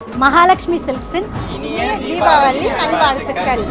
மகாலட்சுமி சில்க்ஸின் இனிய தீபாவளி நல்வாழ்த்துக்கள்